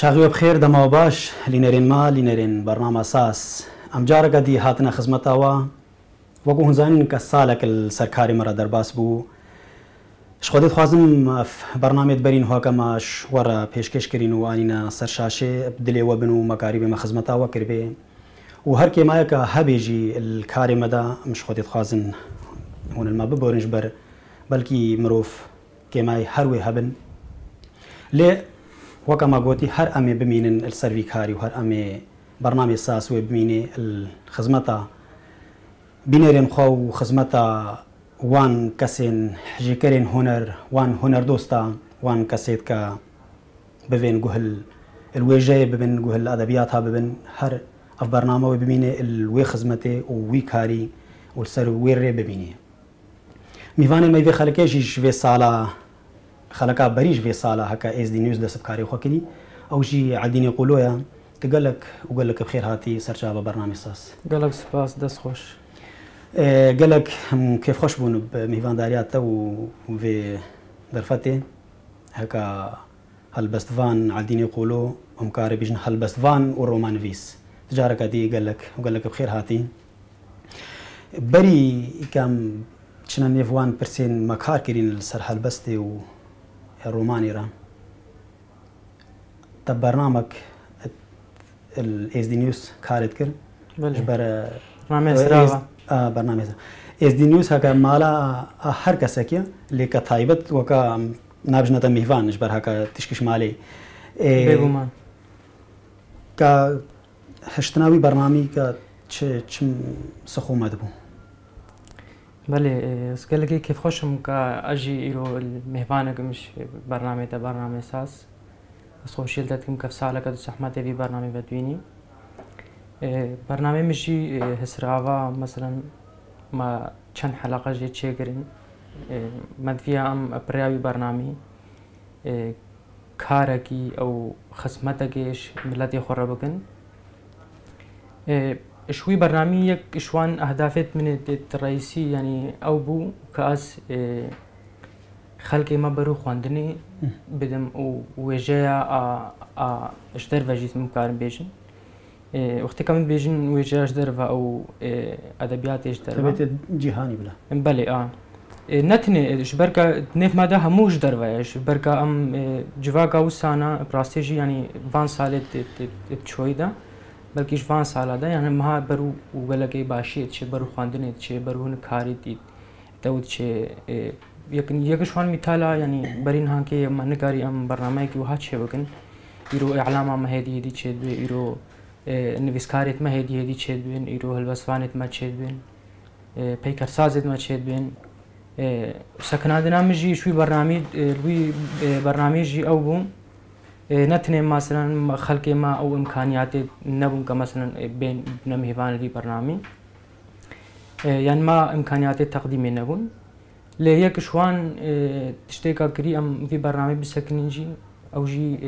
شاغی بخێر دەمەوە باش لینەرێن ما لینەرێن بەرنامە ساس ئەم جارەکە دی اوا خزمەتەوە وەکو هزانین کە سالێک سەرکاری مەرە دەرباس بو خودت خوازم بەرنمێت بەرین هۆکەماش وەرە پێشکەشکردین وانینە سەر شاشێ دلێوە بن و مەکاری بێمە اوا کردێ و هر هەر کێمایەکە هەبێژی کارێ مدا مش خودت خوازن ما ببرنج بر ببۆرنش مروف بەلکی مرۆڤ هر هەروێ هبن لێ وەکە مەگوتی هەر ئەمێ ببینن سەروی کاری و هەر ئەمێ بەرنامی ساسوێ ببینێ خزمەتە بینێرێن خۆ و خزمەتە وان كسين حژیکەرێن هوەر وان هوەر دوستا وان کەسێت كا ببين گوهل الوجه ببين گوهل ئەدەبیات ببين هر أف ئەف بەرنامەوە ببینێ وێ خزمەتێ و وی کاری و سەر وێ ڕێ ببینێ میوانێ مەوێ سالا خلقا بريج في صاله هكا اس إيه دي نيوز دس بكاري وخكدي او شي عادين يقولوا يا تقول لك وقال لك بخير هاتي سرجا برنامج ساس قال لك سباس دس خوش إيه، قال لك كيف خوش بون بميفان داريات تو في درفتي هكا هلبست فان عادين يقولوا مكاري بيجن هلبست فان والرومان فيس تجارك هذه قال لك وقال لك بخير هاتي بري كام تشنا نيفوان برسين مكار كرين السرحة البستي و الروماني رام طب برنامج الاس دي نيوز كارت كر بر برنامج آه برنامج اس دي نيوز هكا مالا هر كسكي اللي كتايبت وكا نابجنا تمهفان نجبر هكا تشكش مالي إيه بيغمان كا هشتناوي برنامج كا تشم سخومة بو بله اسکلگی که خوشم که اجی ایرو مهمانگمش برنامه تا برنامه ساز از خوشیل داد کم کف ساله که دو سحمت وی برنامه بدوینی برنامه مشی هسراوا مثلا ما چند حلقه جی چه گرین من فيها ام براوي برنامه کارکی او خصمتکیش ملتی خورا بکن شوي برنامج يك شوان أهدافت من الرئيسي يعني أو بو كأس خلقي ما برو خواندني بدم ووجايا أشتر فاجيت مكارن بيجن وقتی که من بیشین ویژهش در و او ادبیاتش در تبیت جهانی بله بله آه نتنه شبرکا نف ماده هموش در و شبرکا ام جواکا و سانا پراستیجی یعنی وان سالت چویده بەلکیش van سالادا یانە مها بەر و وەلەکەی باشێت چێ بەر و خواندنێت چێ بەرون کاریتیت دەوت چێ یەکن یەکشوان میتالا ینی بەرین هاانکەیە مەنەکاری ئەم بەرنمایکی وها چێ بکن ئیرۆ ئەعلاما مەهێدی هێدی چێت دوێ ئیرۆ نویسکارێت مەهێدی هێدی چێت بێن ئیرۆ هەلبەسوانێت مە چێت بێن پیکەر سازێت مە چێت بێن سەکنادنا مژی شووی بەرنامی روی بەرنمێژی ئەو بووم نتنه مثلا خلق ما او امكانيات نبون كما مثلا بين نمهبان لي برنامج يعني ما امكانيات تقديم نبون لهيك شوان تشتيكا كري ام في برنامج بسكنجي او جي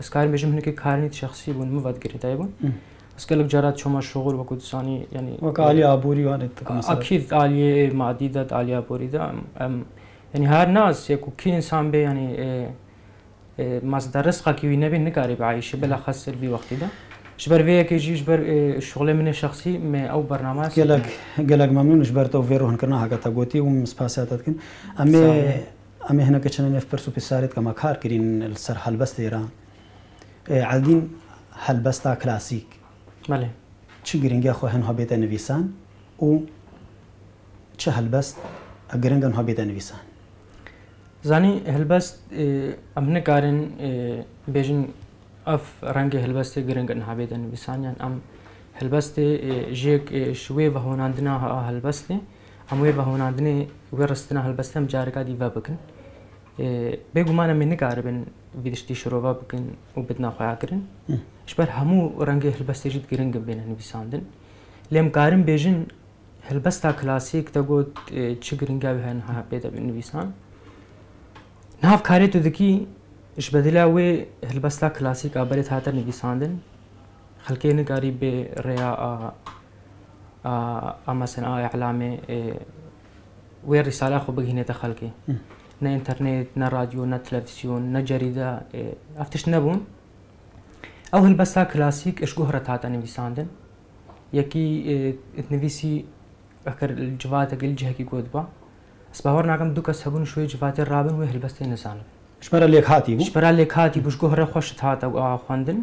اسكار مجم هناك كارنيت شخصي بون مفاد كري تايبون اسكلك جرات شوما شغل وكوتساني يعني وكالي ابوري وانت اكيد عاليه معديده عاليه ابوري ام يعني هر ناس يكو كي انسان بي يعني مصدر کیوی وينبي نكاري بعيش بلا خسر في وقتی ده شبر ویا کی جیش بر اه، شغل من شخصی ما او برنامج گلگ گلگ ممنون شبر تو فيرو هنكرنا هكا کن امی امی هنگ هنا كشنا پرسو برسو بيسارت كما کرین سر حل بسته ديرا اه، عالدين حل بسته كلاسيك مالي چه گرنگی خو هنها بیت نویسان و چه هلبست گرنگن ها بیت نویسان زانی هلبست اه، امن کارن اه، بیژن اف رنگ هلبست گرنگ نه بدن وسانیان ام هلبست اه، جیک شوی و هوناندنا هلبست ام وی و هوناندنی رستنا هلبست هم جارکا دی و بکن به بێگومانە من نگاربن ویدشتی شروع بکن و بدنا خواه بدناخواکردن همو رنگ هلبست هەلبەستێژیت گرنگ بێنە نویساندن لیم کارم بێژن هەلبەستا کلاسیک تا دەگوت چ گرنگاوی هەن ها پێ دەبن نویسان ناف کاری تو دکی اش بدلا وی هلبستا کلاسیک آبری تاتر سان دن خلقے نگاری بے ریا آ سنا اعلام وی رسالہ خوب گھینے تا نہ نه تھرن نہ رادیو نہ تلویزیون نہ جریدہ افتش نبون او هلبستا کلاسیک اش تھا تاتر سان دن یکی اتنویسی سی اکرجوا تل جہ کی کوتبا سپاوەڕناگەم دوکە سەبوون شوێ جواتێ ڕابن وێ هەلبەستی نزانم شمەرە لێک هاتی شپرا لێک هاتی بشگۆ هەرە خۆشت هاتە ئەو خوندن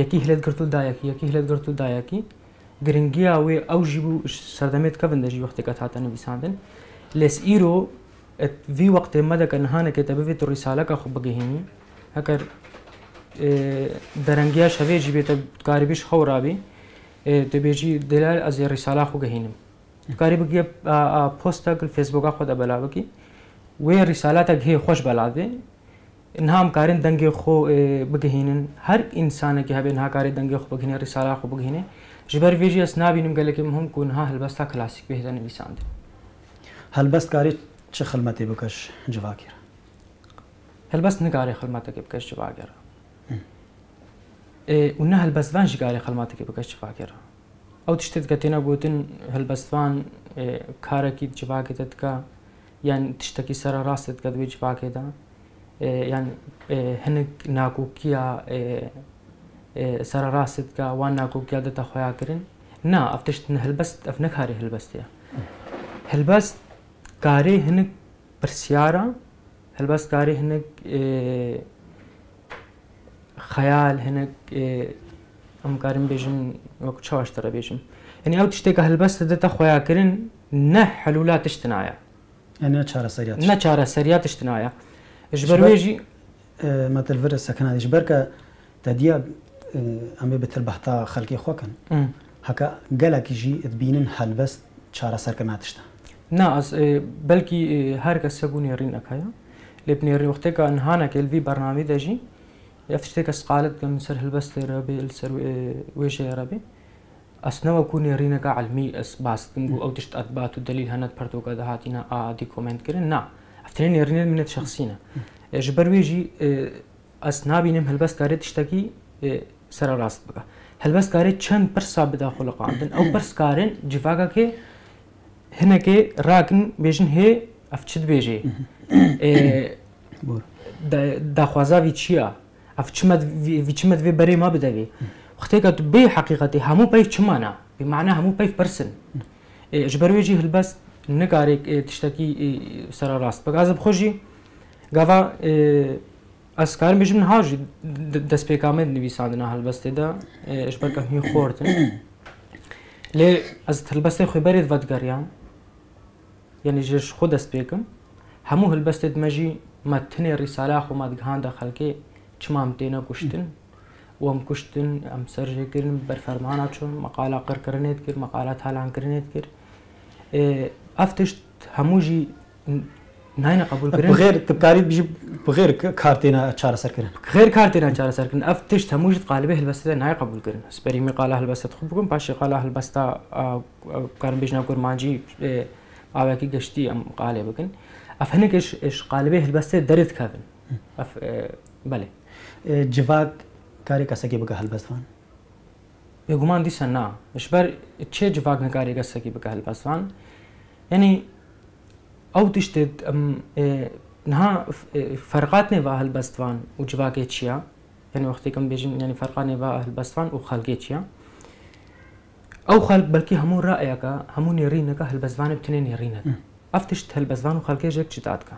یەکی هلت گرتو دایەکی یەکی هلت گرتو دایەکی گرنگیا وێ ئەو ژی بوو سەردەمێت کە بندەژی وەختێکە هاتە نویساندن لێس ئیرۆ وی وەختێ مەدەکە نهانەکێتە ببێت و ڕیسالەکە خو بگەهێنی هەکەر دەرەنگیا شەوێژی بێتە کاربیش خەورابی دەبێژی دلال ئەزیێ ڕیسالا خو گەهێنم کاری پوست تک فیس بوکا خود بلاو کی وے رسالہ تک ہے خوش بلا دے بلاوے ہم کارن دنگے خو بگہین ہر انسان کی ہب انہا کار دنگے خو بگہین رسالہ خو بگہین جبر ویجی اسنا بھی نم گلے کہ ہم کو انہا حلبستہ کلاسک بہدا نویسان دے حلبست کاری چھ خلمت بکش جوا گیر حلبست نگار خلمت کے بکش جوا گیر انہا حلبست وان جگار خلمت کے بکش جوا گیر او تشتت کە كاركي گوتن هەلبەستوان اه، کارێکی جیباکێتت کە یان تشتێکی سەر ڕاستت کە دوێ جیباکێدا اه، یان اه، هەنێک ناکۆکیە سەر ڕاستت کە وان دتا خويا كرين نا هل بس ئەف هل بس كاري هنك برسيارا هل بس كاري هنك خيال هنك ئەم کارم بێژن وەکو چاواشتەرە بێژم هەنی ئەو شتێکە هەلبەستە دەتە خۆیاکردن نە هەلولا تشتنایە نە چارە سەریا تشتنایە ژ بەرێژی مەتەلڤرە سەکەنادیش بەرکە دەدیە ئەمێ بتر بەحتا خەلکی هلبست هەکە گەلەکیژی بینن هەلبەست چارە سەرکە ناتشتە نا بەلکی هەرکە سەبوو لب نیاری وقتی که انها نکل لڤی بەرنامی دەژی يفتشتك اسقالت كم سر هلبست ربي السر إيه، ويجي ربي اسنوا كون يرينا كا علمي اس باس تنقو او تشت اثبات الدليل هنات برتو قد هاتينا ادي كومنت كرن نا نعم، افترين يرينا من شخصينا جبر ويجي اسنا إيه، بينم هلبست كاري تشتكي إيه، سر راست بقى هلبست كاري چند برسا بدا خلق عندن او برس كارن جفاكا كي هنا كي راكن بيجن هي افتشت بيجي داخوازاوي چيا اف چمت وی چمت وی بری ما بدوی وقتی که تو بی حقیقتی همو پیف چمانه به معنی همو پیف پرسن اجبروی جی هلبس نکاری تشتکی سر راست بگاز بخوجی گاوا از کار میشم نه جی دست پیکامه نویسند نه هلبسته دا اجبر که هی خوردن لی از هلبسته خوی برید ودگریم یعنی جش خود دست پیکم همو هلبسته دمجی متن رساله خو مدگهان داخل که չմամտինը կուշտին ու ամ կուշտին ամ սերժեգերն مقاله قر կրկրնետ գիր մակալա թալան կրնետ գիր افتشت هموجي ناين قبول كرن بغير تبكاري بيجي بغير كارتينا چارة سر كرن غير كارتينا چارة سر كرن افتشت هموجي تقالبه البسة ناين قبول كرن سبري مي قاله البسة تخبكم باشي قاله البسة آه، كارن بيجنا كرمانجي آواكي آه، قشتي ام قاله بكن اف هنك اش قالبه البسة درد كابن اف آه، بله جفاك كاري كسكي بقى هلبسفان بيقومان دي سنة مشبر تشي جفاك نكاري كسكي بقى هلبسفان يعني او تشتد ام اه نها إيه، فرقات نبا هلبسفان وجفاك تشيا يعني وقتی کم بیشین یعنی فرقان با اهل بستان و خالقی چیا او خالق بلکی همون رأی که همون نرینه که اهل بستان بتنه نرینه افتشت اه. اهل بستان و خالقی جک چتات که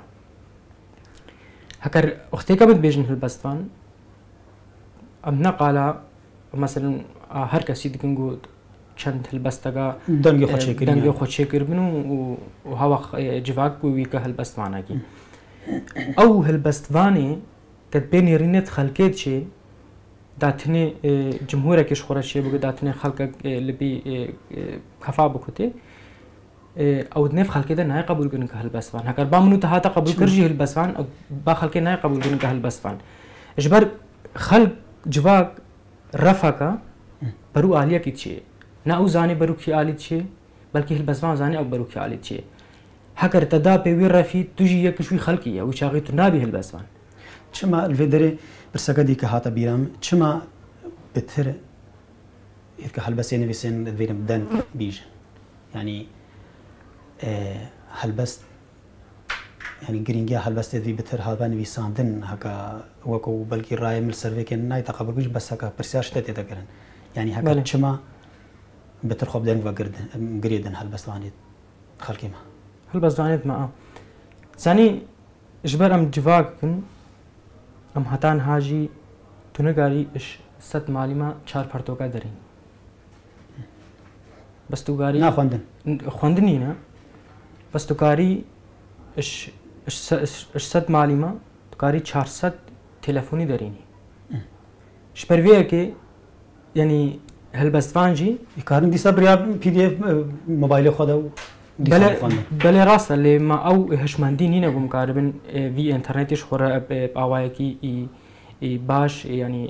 هکر وقتی کم بیشین اهل بستان نقاله مثلا هر کسی دیگه گو چند هلبستگا دنگ خوشی کربن دنگ خوشی کربن و هوا جواک بوی که هلبست وانا کی او هلبست وانی کد بین رینت خلکید چی داتنی جمهور کش خورا چی بگه داتنی خلک لبی خفا بکوتی او دنف خلکې د نه قبول ګن که هلبسوان هکر با منو ته تا قبول کرجی هلبسوان با خلکې نه قبول ګن که هلبسوان اجبر خلک civak refeka berû aliyekî çi ye ne ew zanî berûkî alî çi ye belkî hilbezvan zanî ew berûkê alî çi ye heker te dapê wê refî tu jî yekî wî xelkî ye wî çaxî tu nabî hilbezvan çima vê derê pirseka dîke hata bîram çima bitir هيك هلبس يعني بيسن فيلم دن بيج يعني هلبست يعني گرینگی هل بسته دی بتر هل بانی ویساندن هکا وکو بلکی رای مل سروی کن نای تقبل گوش بس هکا پرسیاش تته تگرن یعنی يعني هکا چما بتر خوب دن و گردن گریدن هل بس وانید خلقی ما هل بس وانید ما ثاني آه. جبر ام جواك ام هتان هاجي تونگاری اش ست مالی ما چار پرتو کا درین بس تو گاری نه خواندن خواندنی نه بس تو گاری اش 800 معلمه کاری 400 تلفنی دارینی شپرویەکێ ینی هەلبەستوانجی کارن دیسا بریا پی مۆبایل خۆدا و بەێ ڕاستە لێ ما ئەو هەشمەندی نینە بووم کار بن وی ئینتەرنێتیش خۆرە ئاوایەکی باش ینی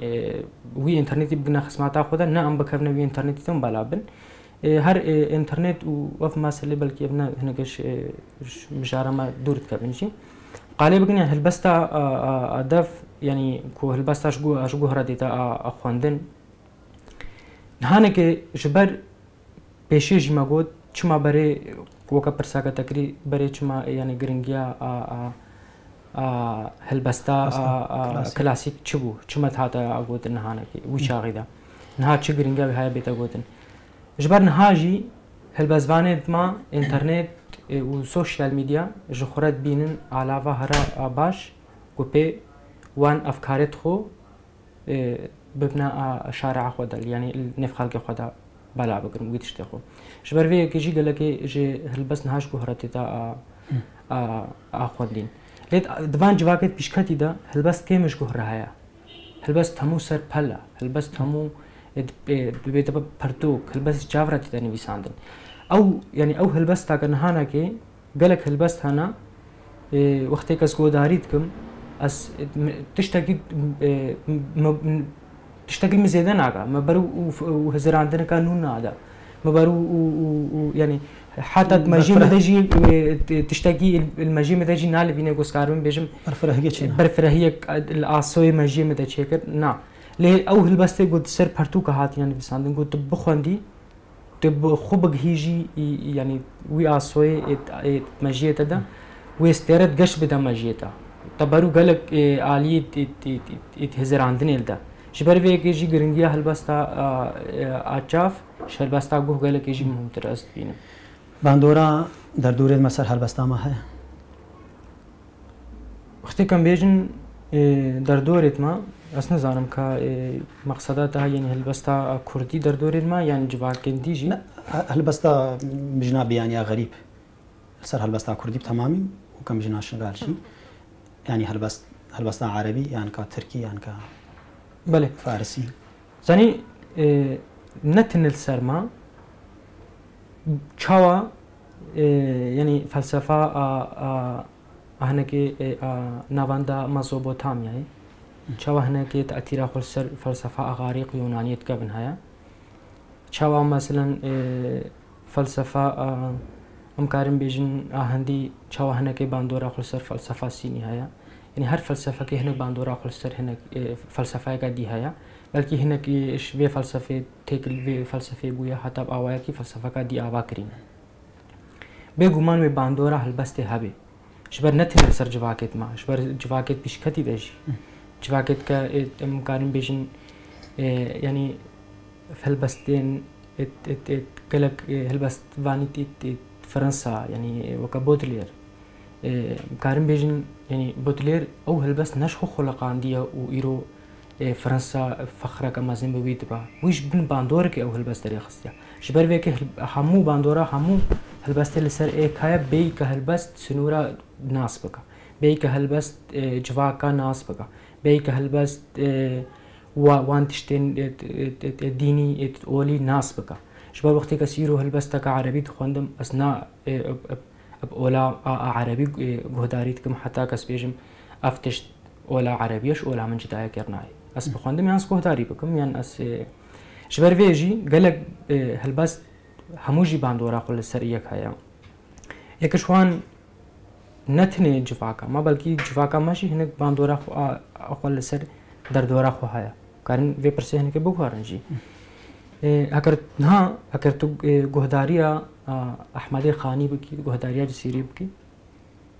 وی ئینتەرنێتی بگنە خسمماتا خۆدا نە ئەم بکەونە وی ئینتەرنێتی تم بالا بن هر انترنت و اف مسئله بلکی ابنا هنگش مجارما دور تکبنشی قالی بگن یعنی هلبستا ادف یعنی کو هلبستاش گو اش گو هر دیتا اخوندن نهانه که جبر پیشی جما گود چما بره کوکا پرساکا تکری بره چما یعنی گرنگیا هلبستا کلاسیک چبو چما تاتا گوتن نهانه که وی شاغیدا نها چی گرنگیا به های بیتا گوتن ji ber niha jî helbezvanê dima înternêt e, û sosyal mîdya ji xwe re dibînin alava hera baş ku pê wan efkarê xwe bibne şarea xwe de yanî nêv xelkê xwe de bela bikirin wî tiştê xwe ji ber vê yekê jî gelekê ji helbest niha ji ku here têta axwe dilîn lê divan civakê pîşketî de helbest kê mij ku here heye helbest hemû serpel e helbest hemû بيتب پرتوك هلبس جافرة تتاني بيساندن او يعني او هلبس تاكن هانا كي قالك هلبس هانا وقتك اسكو داريتكم اس تشتكي إيه، تشتكي مزيدا ناقا ما برو وهزراندن كانون نادا ما برو يعني حتى مجيم دجي إيه، تشتكي المجيم دجي نال بيني قوس كارون بيجم برفرهية برفرهية آه، الاسوي مجيم دجي نعم لێ ئەو هەلبەستێک گوت سەر پەرتوکە هاتیان نویساندن گوت بخوێندی خۆ بەگهیژی ینی وی ئاسۆی مەژێتەدا وێستێرت گەشت بدە مەژێتە تەبەر و گەلک عالیت هێزراندنێلدا ji ber vê jî giringiya helbesta açaf ji helbesta guh gelekê jî mihumtir ez dibînim bandora derdûrê me ser helbesta me heye Wextê em bêjin derdorêt me نه نزانم که اه، مقصد تا یعنی هەلبەستا کوردی دەردۆرێن ما یعنی کندی جی هلبستا ژنا بیانیا غەریب سەر هەلبەستا کوردی تەمامی وکەم ژنا یعنی هلبست هلبستا عربی یعنی کا ترکی یعنی کا بله فارسی زانی اه، نەتنل سەرما چاوە اه، یعنی فەلسەفا ئاهنەکی ناواندا مەزۆ بۆ تامیایی چاوە هەنەکێت ئەتیرا خۆ سەر فەلسەفا ئاغاریق یۆنانیت کە بن هەیە چاوا مەسلەن اه، فەلسەفا اه، ئەم کارم بێژن ئاهەندی چاوە هەنەکەی باندۆرا خۆ سەر فەلسەفا سینی هەیە یعنی هەر فەلسەفەکە هەنە باندۆرا خۆ سەر هەنە اه، فەلسەفایەکە دی هەیە فلسفه هەنەکیش بێ فلسفه تێکل بێ فەلسەفێ بووە هەتاب ئاوایەکی فەلسەفەکە دی ئاواکرینە بێگومان وێ باندۆرا هەلبەستێ شبر شبەر سر جواکت ما شبر جواکت پیشکتی دەژی جواكتكا كا ام كارن بيجن إيه، يعني فهلبستين ات ات ات كلك إيه، هلبست فانيتي ات فرنسا يعني وكا بوتلير إيه، كارن بيجن يعني بوتلير او هلبس نشخو خلقان ديا ايرو فرنسا فخرة كما زيمبابوي دبا ويش بن كي او هلبس تاريخ خصيا شبر بيكي حمو باندورا حمو هلبست لسر اي كايا بيكا هلبست سنورا ناس بكا بيكا هلبست جواكا ناس بكا بەیکە هەلبەست وان تشتێن دینی ئۆلی ناس بکە شبە وەختێکە سیر و هەلبەستەکە عربیت خوندم ئەسنا ئۆلا عربی گۆداریت کەم حتا کەس بێژم ئەف تشت ئۆلا عربیش ئۆلا من جدایە کردنایی ئەس بخواندم یان سکۆداری بکەم یان ئەس ژبەرێژی گەلک هەلبەست هەمووژی باندۆرا خۆ لە سەر یەک هەیە یەکەشوان نتني جفاكا ما بلكي جفاكا ماشي هناك باندورا اخو لسر دردورا خو هيا كارن في برسي هناك بوخارن جي اگر ها اگر تو گهداریا احمدی خانی بکی گهداریا جسیری بکی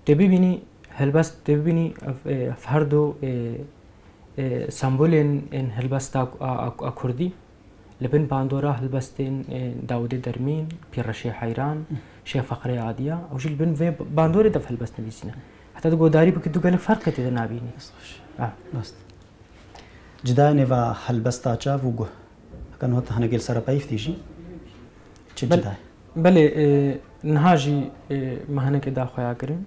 تبی بینی هلبست تبی بینی هر دو سمبول ان هلبست کردی لبن باندورا هلبستین داود درمین پیرشی حیران شيء فقري عادية أو شيء البن في باندوري دفع البس نبيسنا حتى تقول داري بك تقول لك فرق تدا نابيني آه بس جداني فا هلبس تاجا فوقه كان هو تهنا قيل سر بايف تيجي شو جداي بلي آه، نهاجي اه مهنا كده خويا كريم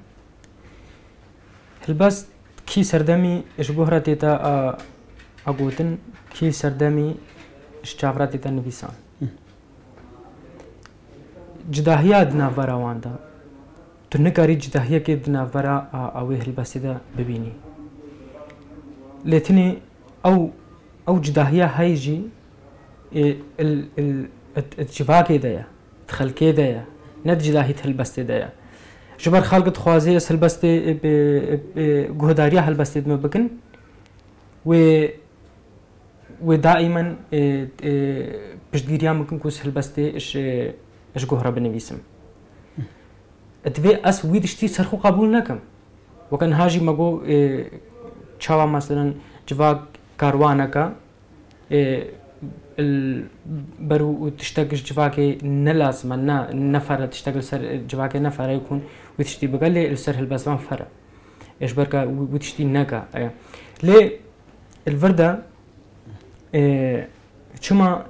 هلبس كي سردمي اشبهرة تيتا اه اقوتن كي سردمي اشتافرة تيتا نبيسان Cidahiya adına vera wan da. Tu nikarî cidahiyekê di navbera a wê hilbestê de bibînî. Lêtinê ew ew cidahiya hey jî civakê de ye, xelkê de ye, ne cidahî hilbestê de ye. Ji ber xelk dixwazê ez hilbestê guhdariya hilbestê me bikin wê wê daîmen piştgiriya mikin ku hilbestê اش جوهره بنویسم اتبي اس ویدشتی سرخو قبول نکم وکن هاجی مگو چاوا إيه، مثلا جوا کاروانه إيه، کا برو تشتغل جواكي نلازم نا نفر تشتغل سر جواكي نفر يكون وتشتي بقال لي السر هالبس ما فرق ايش بركا وتشتي نكا لي الفردة الوردة ايه شما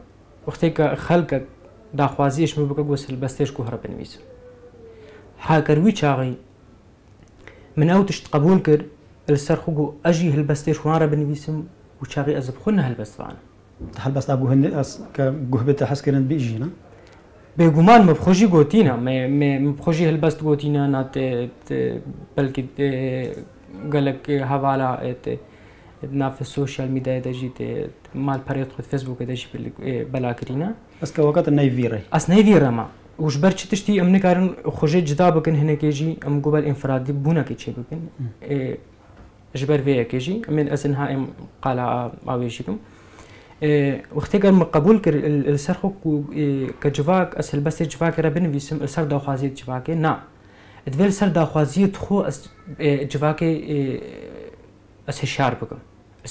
وقتك خلقك دا خوازیش داخوازیشمە بکە بۆ سلبەستێش و هەرە بنویسم هاکەروی چاغي من ئەو تشت قبول کرد لەسەر خوگو ئەژی هەلبەستێش وانە بنویسم و چاغی ئەزب خوۆن هەلبەستوانە هەلبەست ئابوو هەندێک ئەس کە گوهبێتە هەستکردن بێژینە بێگومان مەبخۆشی گوتینە مبخۆشی هەلبەست گوتینە ناتێ بەلکی گەلک هەوالا ئێتێ نافە سوشیال میدای دەژیت مال پەرێت خود فێسبووکە دەژی بەلاکرینە ئەسکە وەکەتە نەیڤیڕی ئەس نەیڤیرەمە وش بەر چ تشتی ئەم نکارن خۆژێ جدا بکەن هەنێکێژی ئەم گوبەر ئینفرادی بوونەکە چێ بکەن ji ber vê yekêjî em ên ez inha em qala avê jî kim wextê ger me qebûl kir li ser xwe ku ke civak ez hilbestê civakê re binivîsim li ser daxwaziyê civakê na divê li ser daxwaziyê xwe ez civakê ez hişyar bikim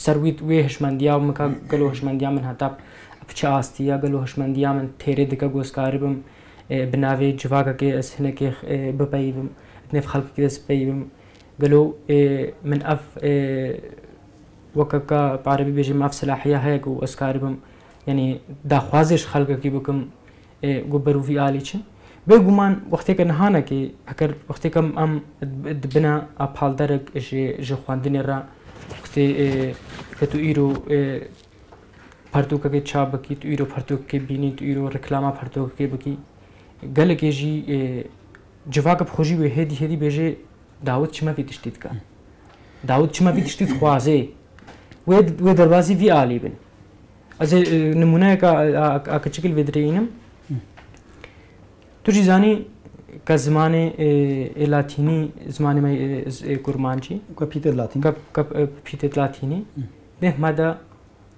ser wî wê hişmendiya min ka gelo hişmendiya min heta فچە ئاستی یا گەل و هەشمەندیا من تێرێ دەکە گۆسکاری بم بناوێ جوواکەکە ئەس هەنێکی بپەی بم نێف خەڵکی دەست پێی بم گەلو من ئەف وەکەکە پارەبی بێژی ماف سلاحەیە هەیەک و ئەسکاری بم یعنی داخوازش خەڵکەکی بکەم گوبەرووی عالی چن بێگومان وەختێکە نهانەکی ئەکەر وەختێکم ئەم بنا ئاپالدەرێک ژێ خواندنێ ڕا کە تو ئیر و پەرتوکەکەی چاپ بکیت ئیرۆ پەرتوکەکەی بینیت ئیرۆ ڕکلاما پەرتۆکەکەی بکی گەلێکێژی جواکە بخۆشی وێ هێدی هێدی بێژێ داوت چمەپی تشتیت بکە داوت چمەپی تشتیت خوازێ وێ دەواازی وی عالی بن ئەز نمونایەکە ئاکەچکل وێدرینم توی زانی کە زمانێ لاتینی زمانی کورمانجی پیتە لاتین پیتە لاتینی دێ مادە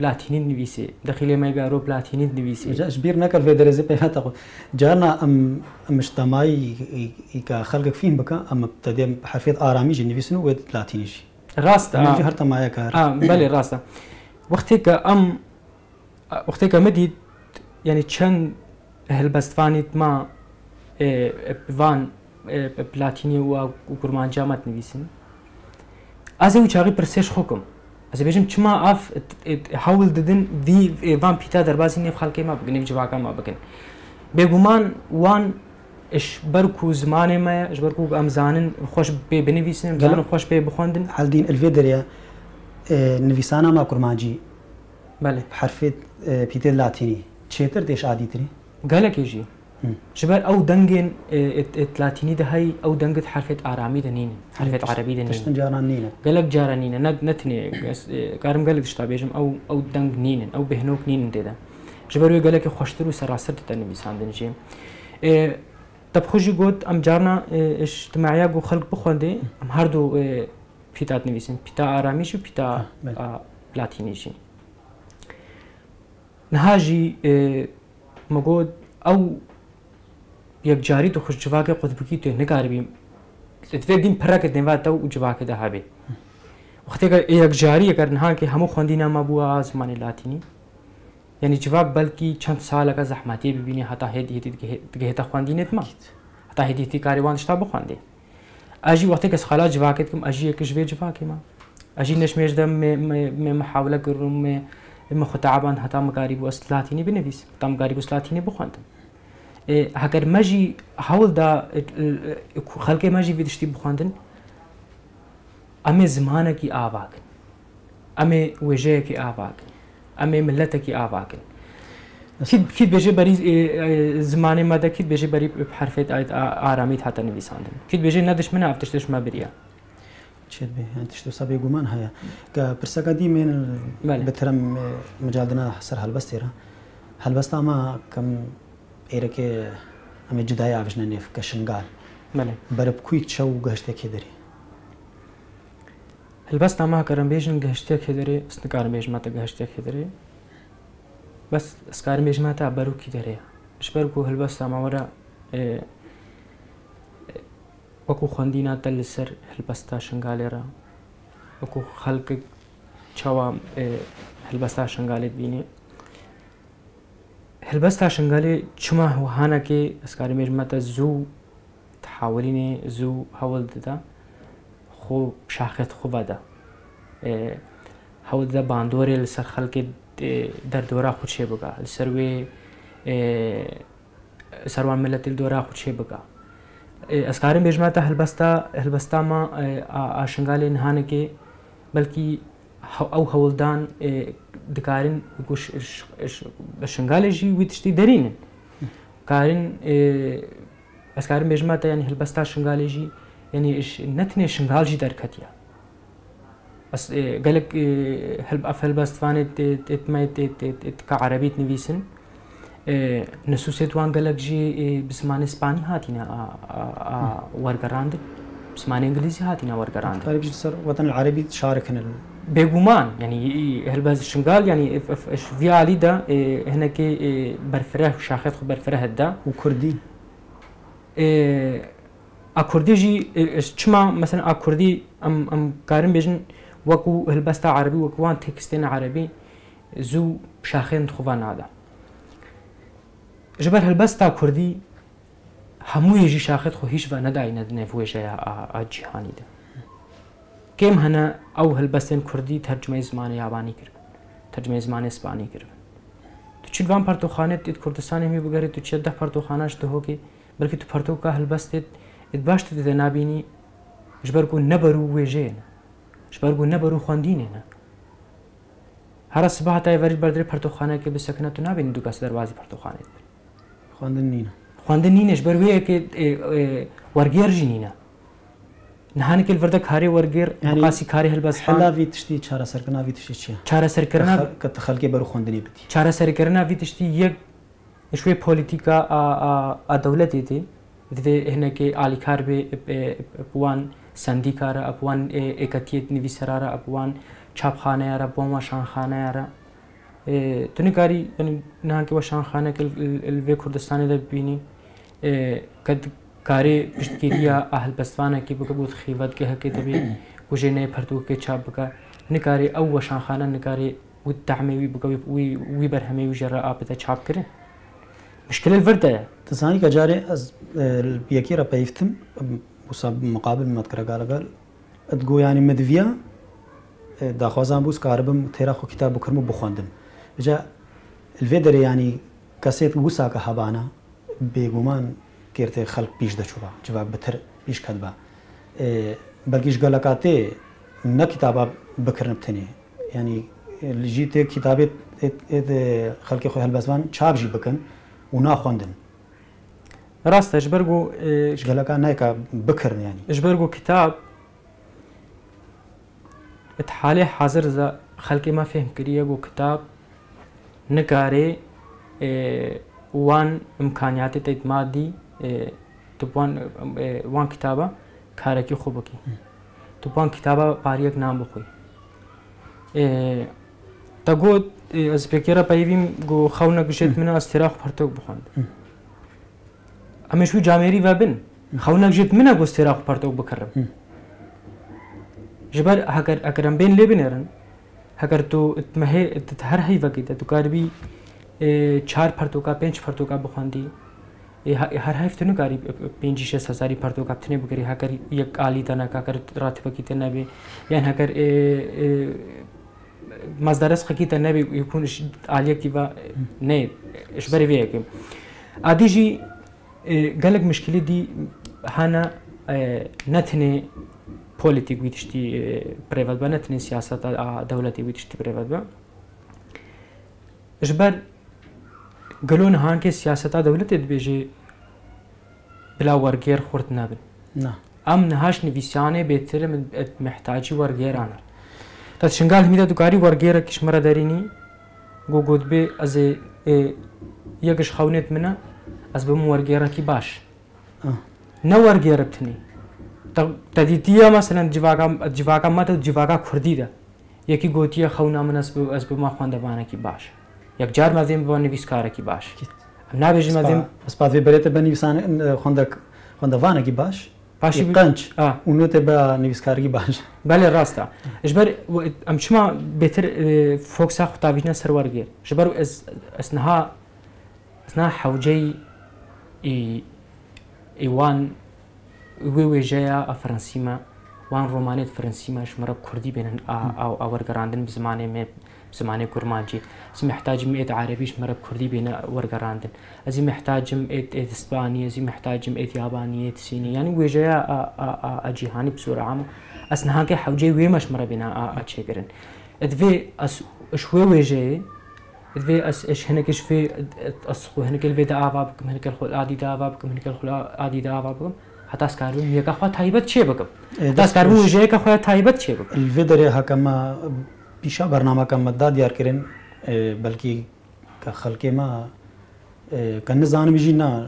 پلاتینی نویسه داخل مایگارو پلاتینی نویسه جاش بیر نکرد في درزه په هاته جانا ام مجتمعي كا خلقك فيهم بكا ام ابتدي حرفيت آرامي جي نويسنو ود بلاتيني جي راست اه جي هرتا مايا كار اه بله راست وقتی که ام وقتی که مدید یعنی چند هلبستوانیت ما وان پلاتینی و گرمانجامت نویسن از او چاقی پرسش خوکم ئەس بێژم چما ئاف هەوڵ ددن ئێوان پیتا دەربازی نێف خەڵکی ما بگنی جواکە ما بکەن بێگومان وان بەرک و زمانێ مە ژبەر و ئەمزانن خۆش بێ بنویسن دەڵن خۆش پێ بخواندن هەلدین ئەلێ دەرێ نویسانە ما کورمانجی بەێ حرفێت پیتێ لاتینی چێتر دێش عادیتری گەلەکێژی جبال او دنجن تلاتيني ده هي او دنجت حرفة ارامي ده نين حرفة عربي ده نين تشتن جاران نين قالك جاران نين نت نتني قارم قالك شتا بيجم او او دنج نين او بهنوك نين ده ده جبال قالك خوشتر وسراسر ده نویسان دنجي طب خوشي قد ام جارنا اجتماعية قو خلق بخوانده ام هر دو بيتات نویسن بيتا ارامي شو بيتا لاتيني شي نهاجي مقود او یەکجاری و خوشجواکە قوتبکی توێ نەکاربیم دین پەرەکە دێنواتە و جواکە دەهابێ وختێکە یەکجاری ەکە نهانکی هەموو خوندی ناما بووە زمانی لاتینی یعنی جواب بەلکی چەند سالەکە زەحماتی ببینی هەتا هێتیگەهێتە خواندینێت مات هەتا هێتیتی کاریوان شتا بخواندێ ئەژی وەختێک کەس خالا جواکت کەم ئەژی یەکشێ جواکیمە ئەژی نەشمێژدە مەحاولە گرم مە خۆتەعابان هەتا مەکاری بۆ ئەسلاتینی بنەویست تامگاری بۆ سلاتینی بخواندم هەگەر مەژی هەوڵدا خەڵکی مەژی بتشتی بخواندن ئەمێ زمانێکی ئاواکن ئەمێ وێژەیەکی ئاواکن ئەمێ ملەتێکی ئاواکن کی بێژێ بەری زمانی مەدەکیت بێژێ بەری حرفێت ئایت ئارامیت هاتە نویساندن کیت بێژێ نەدەش منە ئەفتشتشمە بریە تشتسا بێگومان هەیە کە پرسەکە دیمێن بترم مجادنا سەر هەلبەستێرە هەلبەستا ئەمە کەم ئێرەکێ ئەمە جدای ئاژنە نێف کە شنگار بەرە بکویت چە و گەشتێکی دەری هەلبەست ئاماکەرم بێژن گەشتێکێ دەرێ سنکار مێژماتە گەشتێکێ دەرێ بەس سکار مێژماتە بەروکی دەرێ شبەر و هەلبەست ئاماوەرە وەکو خوندیناتە لەسەر هەلبەستا شنگالێرە وەکو خەڵک چاوام هەلبەستا شنگالێت بینێ هلبستا شنغالي چما وهانا كي اسكاري مجمتا زو تحاوليني زو هول ددا خو شاخت خو بدا هول ددا باندوري لسر خلقي در دورا خو چه بگا لسر وي سروان ملت دورا خو چه بگا اسکار مجمتا هلبستا هلبستا ما آشنغالي نهانا كي بلكي او هولدان دکارن گوش بشنگالجی وی تشتی کارن اه، از کارن بیشتر تا یعنی هلبستا شنگالجی یعنی اش نتنه شنگالجی در کتیا بس قالك اه، اه، هل هلب اف هلبست فانت تتميت كعربية نفيسن نسوسيت وان قالك جي بسمان اسباني هاتينا ورقراند بسمان انجليزي هاتينا ورقراند طالب جسر وطن العربي تشاركنا بێگومان ینی هەربەز شنگال ینی ڤیالیدا هەنێکی بەرفرە شاخێت خو بەرفرە هەدا و کوردی ئاکوردیژی چما مەسن ئاکوردی ئەم ئەم کارم بێژن وەکو هەلبەستا عربی وەکووان تێکستێنە عربی زوو شاخێن خوڤان نادا ji ber helbesta Kurdî hemû yê jî şaxet xu hîşve nedayîne di nêvwêjeya cîhanî de. کێم هەنە ئەو هەلبەستێن کوردی تەرجمەی زمانی یابانی کرد تەرجمەی زمانی اسپانی کرد تو چیوان پەرتۆخانێت دیت کوردستانی هێمی بگەێت تو چێت دە پەرتۆخانەش دهۆکی بلکە تو پەرتۆکە هەلبەستێت ات باش دەدە نبینی ژبەرگ و نەبەر و وێژێنە ژبەرگ و نەبەر و خوندینێنە هەرە سبا تایڤری بەردرێ پەرتۆخانەکە بسەکەنە تو نابین دوکەس دەواازی پەرتۆخانێت خوندن نینە خوندن نینەش بەروەیەکە وەرگێرژی نینە نهان کل ورده کاری ورگیر یعنی قاسی کاری هل بس حالا وی تشتی چاره سر کنه وی تشتی چیه چاره سر کنه کت خلقی برو خوندنی بدی چاره سر کنه وی تشتی یک شوی پولیتیکا ا دولتی دی دیده اینه که آلی کار به پوان سندی کارا پوان اکتیت نیوی سرارا پوان چاپ خانه یارا بوما شان خانه یارا تو نکاری یعنی نهان که وشان خانه کل الوی کردستانی دا بینی کد کاری پشت کیریا اہل پسوانہ کی بکبوت خیوت کے حقی تبی کجے نئے پھرتو کے چھاپ بکا نکاری او وشان خانہ نکاری وی تعمی وی بکا وی بر ہمیں وی جرہ آپ تا چھاپ کریں مشکل الورد ہے تسانی کا جارے از یکی را پیفتن مصاب مقابل مت کرا گالا گال ادگو یعنی مدویا دا خوازان بوس کاربم تیرا خو کتاب بکرمو بخوندم بجا الویدر یعنی کسیت گوسا کا حبانا بے گمان کرده خلق بيش دا دچوا جوا بتر بيش كدبا با بلکه جلکاته نه کتاب بکرن بتنی یعنی لجیت کتابه خلق خو هل بسوان چاپ جی بکن و نا خوندن راست اجبرگو اه، جلکا نه کا بکرن یعنی اجبرگو كتاب اتحاله حاضر ز خلق ما فهم کریه گو کتاب نکاره اه، وان امکانیات تدمادی تو بوان وان کتابە کارێکی خۆ بکی تو بوان کتابە پارەیەک نام بخۆی تا گوت ئەس پێکێرە پەیویم گو خەو نەگوشێت منە ئەستێراخ پەرتۆک بخۆند ئەمەش و جامێری بە بن خەو نەگوشێت منە گۆ ستێراخ پەرتۆک بکڕم ji ber heger ekerembên lê binêrin heger tu her heyvekî te tu karbî çar pertoka pênc pertoka bixwendî هر هفته نو گاری پنجی شش هزاری پردو گفتنه بگری هگر یک آلی دانه اگر راتبه کیته نبی یعنی هگر مزدرس خکیته نبی یکونش آلیه کی و نه اشبری ویه کم عادی جی گلگ مشکلی دی هانا نتنه پولیتیک ویتشتی پریوت با نتنه سیاست دولتی ویتشتی پریوت با اجبر گەلۆ نەهانکە سیاسەتا دەولت دەبێژێ بلا وەرگێر خورد نابن ئەم نەهاش نویسیانێ بێتتر من محتاجی وەرگێرانە تا چنگال میدا دوکاری وەرگێرە کشمەرە دەرینی گۆ گوت بێ ئەزێ یەکش خەونێت منە ئەس بم وەرگێرەکی باش نە وەرگێرە بتنی تەدیتیە مەسەەن جیواکە مەتە جیواکە کوردی دە یەکی گوتیە خەونا من ئەس ئەس بما خوندەبانێکی باشە یک جار با نویس کاره کی باش نابێژی از پسپاتی بێتە به نویسان خوندك کی باش پاشی اونو قنج اونوتێ بە نویسکارگی باش بله ڕاستە ژبەر ئەم چما بێتر فۆکسا قوتابینە سەروەرگێ ژبەر و ئەسنها ئەسنا حوجەی ئیوان وێ وێژەیە ئە فەرەنسیمە وان ڕۆمانێت فەرەنسیمەش مرە کوردی بێنن آورگراندن بزمانه می زمانه كرماجي زي محتاجم ايت عربيش مرب كردي بينا ورقراندن ازي محتاجم ايت ايت اسباني ازي محتاجم ايت ياباني ايت سيني يعني ويجايا اجيهاني بصورة عامة اسنها كي حوجي ويمش مربينا اتشيقرن ادفي اس شوي ويجاي ذي اس ايش هنا كيش في اسخو هنا كل بيدا افا بكم هنا كل خل ادي دافا بكم هنا كل خل ادي دافا بكم حتى اسكارون يا كخوا تايبت شي بكم اه، تاسكارون وجهك اخويا تايبت شي بكم الفيدري هكما پیشا برنامه کا مدد دیار کرن اه، بلکی کا خلقی ما اه، کن نزانم بجی نا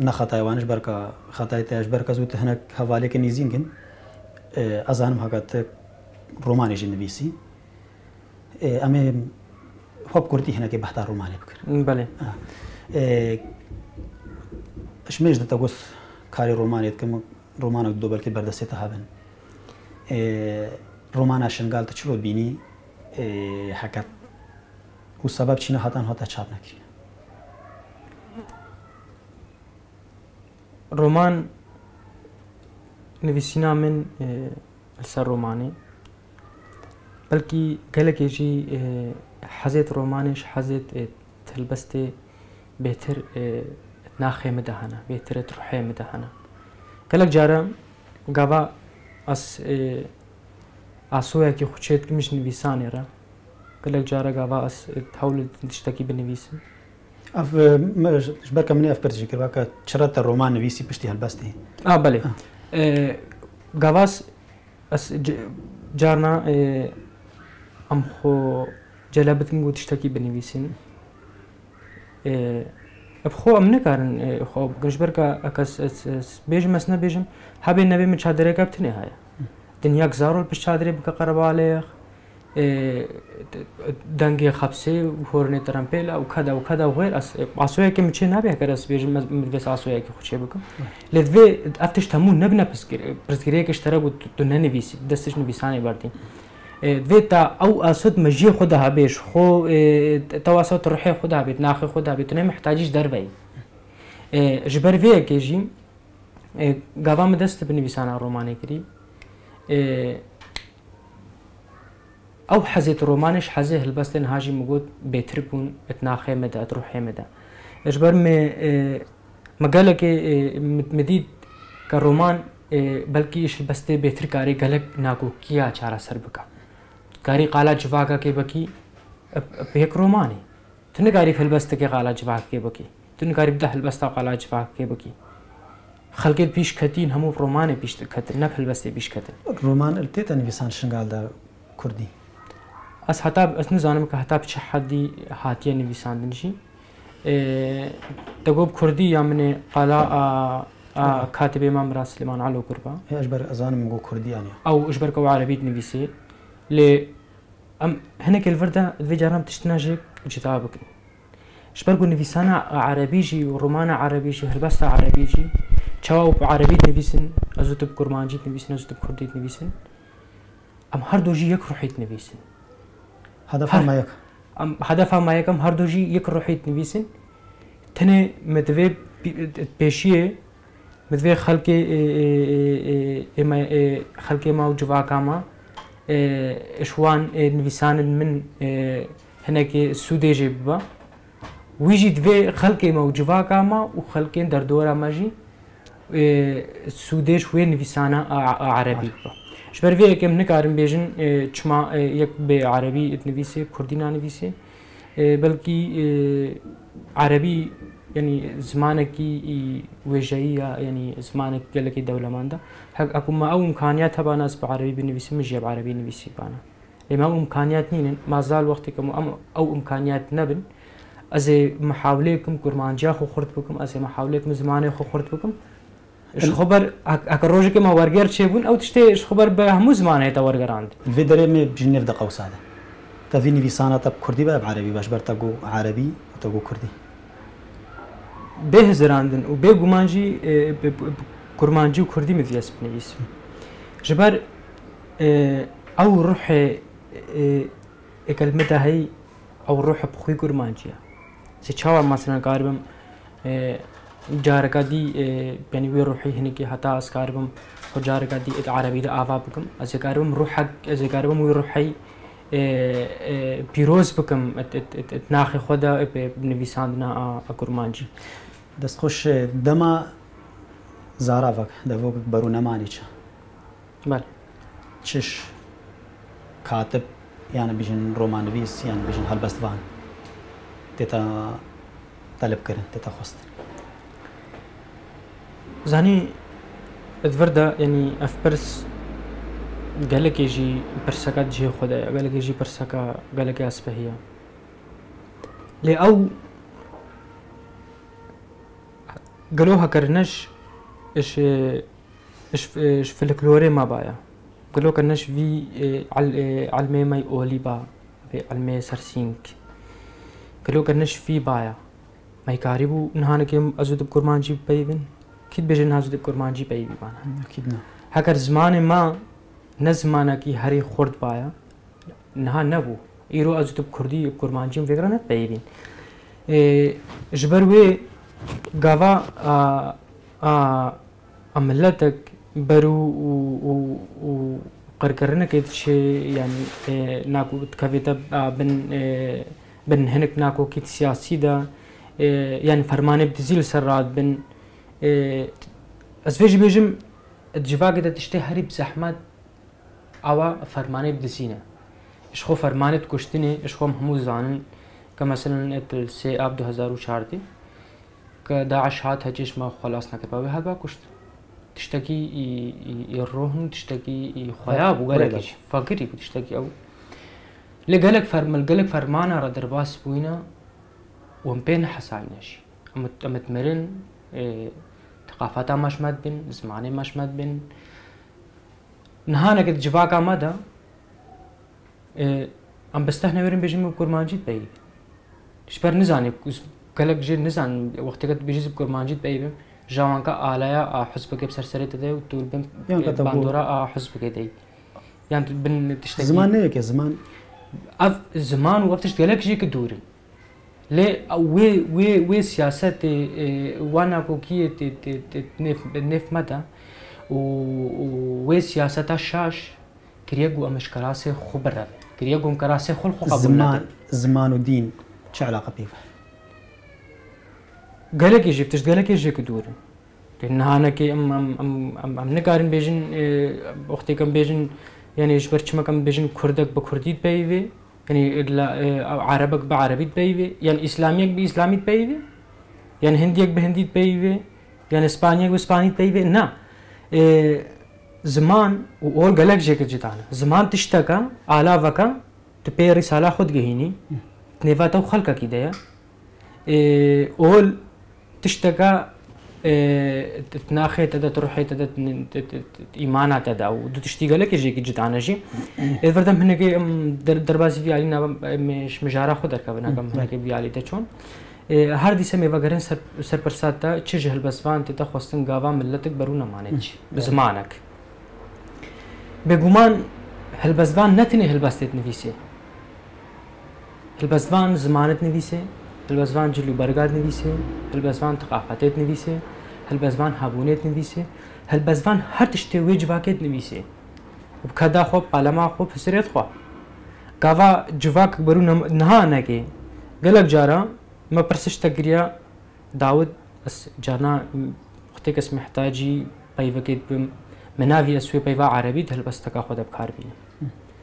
نا خطای وانش برکا خطای تاش برکا زود هنک حواله که نیزین کن اه، ازانم حقت رومانی جی نویسی امی خوب کرتی هنک بهتر رومانی بکر بله اش میج دتا گوس کاری رومانی کم رومانک دو بلکی بردسته هابن ڕۆمانە شنگال تچۆ بینی اه، حکت و سبب چینە هەتان هاتە تچاب نەکرین رومان نویسینا من اه، لەسەر ڕۆمانی بەلکی جی اه، حەزێت رومانش حەزێت تەلبەستێ بێتر ناخه مدەهەنە بێترە تروحه مدەهەنە گلک جارم گاوا از ئاسۆیەکی خوچێتکمیش نویسانێرە گەلێک جارە گاوا هەول تشتەکی بنویسن بەکە منی ئەف پرژی کردواکە چرەتە ڕۆمان نویسی پشتی هەلبەستی ئا بەێ گاواز جارنا ئەم خۆ جەلا بتم بۆ تشتەکی بنویسین خۆ ئەم نکارن خۆ گەشبەرکە ئەکەس بێژم مەس نەبێژم هەبێ نەبێ من چادرێکە بتنێ هەیە Dünya zarol pişadire bika karabalıq. دنگ خبسه هورن ترامپل او کدا او کدا غیر اس اسوی که میچه نبه اگر اس بیج مدرس اسوی که خوشی بکم لذو افتش تمون نبنا پرسگری که اشتراک و تو ننویسی دستش نویسانه بردی دوی تا او اسود مجی خودها بیش خو تواسط روحی خودها بیت ناخی خودها بیت نه محتاجیش دروی جبر وی که جیم گاوام دست بنویسانه رومانه کری او حضرت رومانش شہذ البستن هاجي موجود بيتربون بہتر پون اطناخم داطر و حمدہ اشبر میں مغل کے مدید کا رومان بلکہ شبست بہتر قاری غلط نا کو کیا سرب کا کاری قالا جبا کا کہ بکی پیک رومان تن قاری فل بست کے کالا جباک کے بکی تن قاربدا حلبستہ کالا جباک بکی بيش كتين هەموو ڕۆمانی بيش كتين رومان التيت أنا تێتە شنقال شنگالدا كردي أس حتى أس نزانم کە هەتا هاتي أنا هاتیە دنشي تقول كردي يا من قلا كاتب إمام راس سليمان علو كربا أجبر بەر ئەزانم گۆ کوردیانە ئەو ئش بەرکەەوە عربیت نویسێ لێ ئەم هناك الفردة في جرام تشتناجك جتا شبرگو نویسان عربیجی و رمان عربیجی هلبست عربیجی چاو عربیت نویسن ازوت بکرمانجیت نویسن ازوت بکردیت نویسن ام هر دو جی یک روحیت نویسن هدف ما یک ام هدف ما یک ام هر دو جی یک روحیت نویسن تنه مدوی پیشیه مدوی خلق خلق ما وجوا كاما اشوان نفيسان من هناك سوديجي ببا ویجید و خلقی موجوه کاما و خلقی در دورا مجی سودش و نویسانه عربی شبر وی کم نکارم بیژن چما یک به عربی نویسه کردی نویسه بلکی عربی یعنی زمانکی وجهی یعنی زمانک گلکی دولماندا حق اكو ما او امکانیات هبا ناس بعربی بنویسه مجیب عربی نویسی بانا لما امکانیات نینن ما زال وقتی که او امکانیات نبن از محاوله کوم کورمانجا خو خورد بکم از محاوله کوم زمانه خو خورد بکم اش خبر اگر روزی که ما ورگر چه بون او تشته اش خبر به همو زمانه تا ورگراند وی دره می جنیف د قوساده تا وی نویسانا تا کردی به عربی باش بر تا گو عربی تا گو کردی به زراندن و به گمانجی کورمانجی و کردی مدویس بنویس جبر او روح كلمتها هي او روح بخوي كرمانجيا چاوە مەسنە کاربم جارەکە دی پێنی وێ ڕوحی هەنێکی هەتا ئەسکار بم خۆ جارەکە دی عربی دا ئاوا بکەم ئەزێکار بم ڕوح ئەزێکار بم وی ڕوحی پیرۆز بکەم ناخی خۆدا نویساندنا ئەکورمانجی دەستخۆش دەما زاراوەک دەبۆ بەرو نەمانی چە چش کاتب یانە بژین ڕۆمانویست یان بژین هەلبەستوان تتا طلب کرن تتا خوست زانی اتفردا یعنی اف پرس گله کی جی پرسکا جی خدا گله کی جی پرسکا گله کی اس پہیا لي او قالوها کرنش اش اش اش فلكلوري ما بايا قالو كرنش في اه، علمي اه، ماي اولي با في اه، علمي سرسينك کلو کرنش فی بایا مای کاری بو نهان کیم ازود کورمان جی پی وین کید بجن ازود کورمان جی پی وی بانا کید نہ ہکر زمان ما نہ زمانہ کی ہری خرد بایا نہ نہ بو ایرو ازود کوردی کورمان جی وگرن پی وین ا جبر وی گاوا ا املتک برو و و کې چې یعنی ناکو کوي ته بن بن هنك ناكوكيت سياسي دا يعني فرمانه بتزيل سراد بن از فيجي بيجم الجفاقة دا تشتهري بزحمات او فرمانه بدسينه اش خو فرمانه كشتني اش خو مهمو زانن كمثلا اتل سي اب 2004 دي که داعش هات هجيش ما خلاص نكت باوي هات با كشت تشتكي الروهن تشتكي خياب وقالك فاكري تشتكي او لقلك فرم لقلك فرمانة رد باس بوينا بين ومبين حساينش أم تمرن إيه ثقافتها ماش مدبن زماني ماش مدبن نهانا قد جفاكا مدى إيه أم بستهنا ويرن بيجي كرمانجيت بي شبر نزاني قلك جي نزان وقت قد بيجي كرمانجيت بي جوانكا آلايا حسبك بسرسرية دي وتول باندورا حسبك دي يعني بن تشتكي زمان هيك زمان اف زمان وقتش تقلك جيك دوري لي وي وي وي سياسات آه، وانا كوكية تنف نف مدى ووي سياسات الشاش كريجو امش كراسي خبرة كريجو كراسي خل خبرة زمان زمان ودين شو علاقة بيفه قالك يجي بتش قالك يجي كدوري لأن هانا كي أم أم أم أم نكارن بيجن أختي آه، كم یعنی ژبەر چمەکەم بێژن کوردێک بە کوردیت پێیوێ ینی عربەك بە عربیت پێیوێ یان ئیسلامیەک بە ئیسلامیت پێیوێ یان هندیەک بە هندیت پێیوێ یان ئسپانیەک بە سپانیت پێیوێ نا زمان و ئۆر گەلەک ژێکە جتانە زمان تشتەکە ئالاڤەکە تو پێێ ریسالا خودت گەهینی نێڤاتە و خەڵکەکی دەیە ئۆل تشتەکە تناخي تدا تروحي تدا ايمانا تدا او دو تشتي قالك يجي كي جد انا جي اذا هنا كي دربازي في علينا مش مجاره خدر كبنا كم هنا كي في علي تشون هر دي سمي وغرن سر سر پر ساتا چه جهل بسوان تدا خوستن گاوا ملتك برونه مانچ بزمانك بگومان هلبزوان نتني هلبستت نویسه هلبزوان زمانت نویسه هل به زبان جلو برگاد نویسه هل به زبان تقافتت نویسه هل به زبان هابونت نویسه هل به زبان هر تشت وی جواکت نویسه و کدا خو پالما خو فسرت خو گاوا جواک برو نه نه کی گلک جارا ما پرسش تگریا داود اس جانا وقتی کس محتاجی پیوکت بم مناوی اسوی پیوا عربی دل بس تکا خود بکار بینه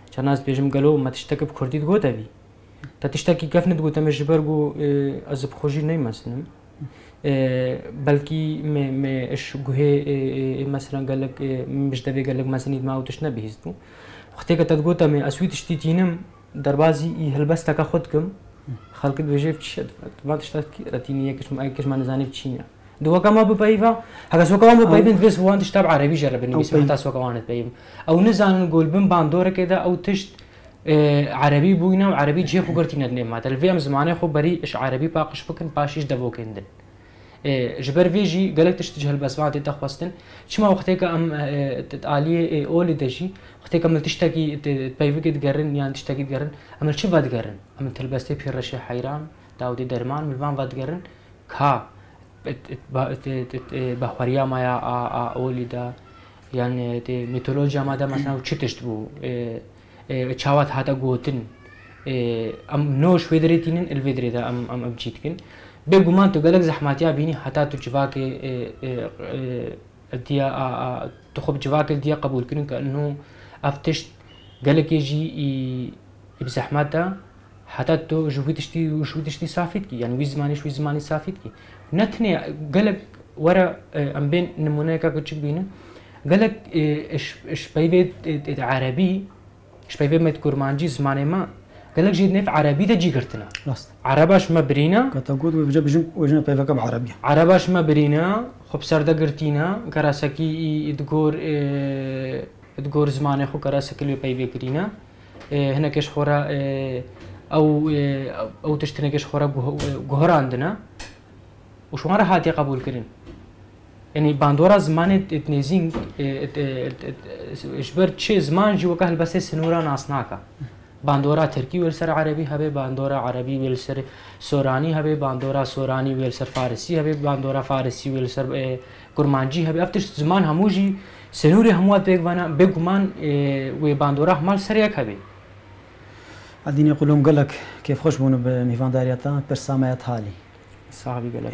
چناز بیجم گلو متشتک بکردید گوتا بی تا تشتكي كيف ندقو تم جبرقو از بخوجي ني مثلا بلكي ما ما اش جوه مثلا قال لك مش دبي قال لك مثلا ما وتش نبهزتو وقتك تدقو تم اسويت شتي تينم دربازي يهلبستك خدكم خلقت بجيب تشد ما تشتكي رتينيه كش ما كش ما نزاني بتشينيا دو كما ببايفا هكا سو كما ببايفا نفس وانت شتاب عربي جرب النبي سمعت سو كما نتبايفا او نزان نقول بن باندورة كده او تشت عربی بووینە و عربی جێ خوگرتینە نێماتە لەێ ئەم زمانە خۆ بەریش عربی پاقش بکن پاشیش دەبۆکردن. ji ber vê jî gelek tişt ji helbesvan tê dexwastin çima wextêke em aliyê olê de jî wextêke min tiştekî peyvekê digerin yan tiştekî digerin em min çi vedigerin em min tilbestê pîreşê heyran dawdê derman milvan vedigerin ka behwariya maya a olî da yani mitolojiya ma de mesela çi tişt bû چاوات هاتا گوتن ام نوش ویدریتینن الویدریدا ام ام ابجیتکن به گمان تو گلک زحماتیا بینی هاتا تو جواک دیا تو خب جواک دیا قبول کنن كانه افتش قالك يجي بزحماتا حتى تو جوي تشتي وشوي تشتي صافيت كي يعني وي زماني شوي زماني صافيت كي نتني قالك ورا ام بين نمونه كا كتشبينه قالك اش اش بيبي عربي شبيبي مت كورمانجي زماني ما قالك جيت جيد نف عربي تجي قرتنا عرباش ما برينا كتقول وجا بجم وجنا بيفك بعربية عرباش ما برينا خب سردا دقرتينا كراسكي يدقور إيه تقول زماني خو كراسكي اللي بيبي كرينا هنا كش خورا او او تشتنا كش خورا جهر عندنا وشو هاتي قبول كرين یعنی باندورا زمانت اتنیزینگ اشبر چه زمان جی وکه البسه سنورا ناسناکا باندورا ترکی ویل سر عربی هبه باندورا عربی ویل سر سورانی هبه باندورا سورانی ویل سر فارسی هبه باندورا فارسی ویل سر کرمانجی هبه افتش زمان همو جی سنوری همو بگوانا بگمان وی باندورا همال سر یک هبه عدین قلوم گلک کیف خوش بونو به میوانداریتا پرسامه تالی صاحبی گلک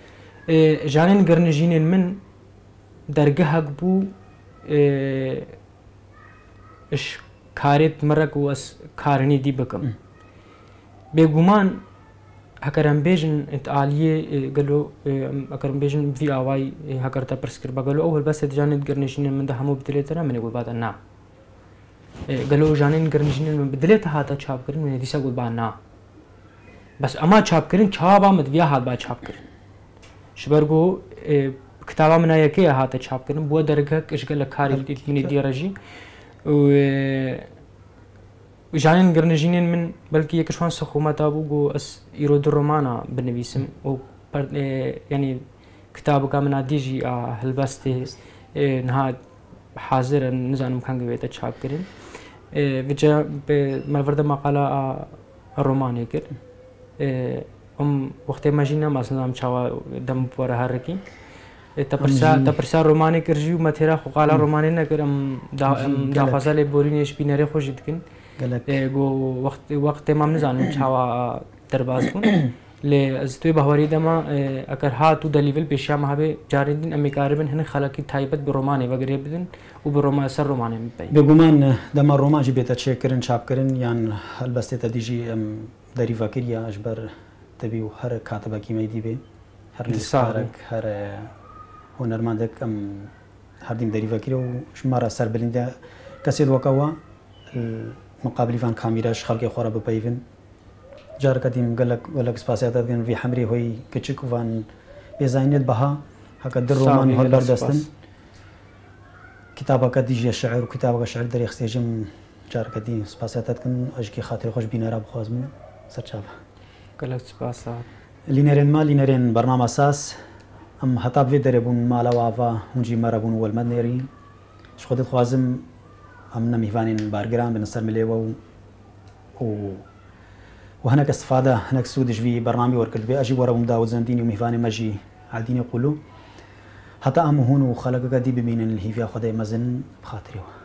ژانێن گەرنژینێن من دەرگە هەک بوو کارێت مەرەک وەس کارنی دی بکەم بێگومان هەکەرەمبێژن ئالە گەلو ئەکەرمبێژن وی ئاوای هەکەرتە پرسکرد بەگەلو ئەو هەلبە سەجانێت گەرنژینە من هەموو بدلێتە منێ گوڵباتە نا گەلو ژانێن گەرنژینە من بدلێتە هاتە چاپکردن منێ دیسە گوڵبان نا بەس ئەما چاپکردن چابا مدویا هات با چاپکردن شبرغو کتابا من یکی هاتا شاب کردن بو درگه کشگل كاري من دیرجی و جانين گرنجینن من بلکی يكشوان سخو ما تابو گو اس إيرود درومانا بنبيسم و يعني كتاب كامنا ديجي هلبستي نها حاضر نزان مكان قبيت شاب كرين بجا مالفرد مقالة الروماني كرين um muhtemajina masnam çava dam para haraki تپرسا تپرسا رومانه کرجیو متیرا خو قالا رومانه نکرم دا دا فصل بورینش بینره خوشید کن گو وقت وقت تمام نزانم چاوا درباز کن ل از توی بهواری دما اگر ها تو دلیل پیشا ما به جاریدین امیکاربن هن خلقی تایبت به رومانه و غریب دین او به رومان سر رومانه می به گمان دما رومان جی بیت چیکرن چاپ کرن یان البسته تدیجی دریوا کریا اجبر هر هر دەبی اه، و هەر کاتەبەکی مەدی بێ هەر ساارێک هەر هۆنەرماندەکەم هەردیم دەریڤەکرێ و ژمارە سەربریندا کەسێت وەکەوە اه، مقابلیفان کامیراش خەڵکی خۆرە بپەیون جارەکە دیم گەلک وەلک سپاسیاتە دێن وان حمری بها کچکوان در رومان هەکە دڕۆمانی هەلبەر دەستن کتابەکە دیژە شعر و کتابەکە شعر دەرێ خسێژم جارەکە دی سپاسیاتەتکن خاطر خوش خۆش بینەرا بخوازم سەرچاوە کله سپاس لینرن ما لینرن برنامه اساس ام حتا وی دربون مالا واوا هنجي مربون والمدنيري شخدت خوازم ام نميفانين بارجرام بنصر مليوا و وهناك استفادة هناك سودش في برنامج وركل بي أجي ورا داو زنديني وميفاني مجي عالديني قولو حتى أم هون وخلقك دي ببين الهيفيا خدي مزن بخاطري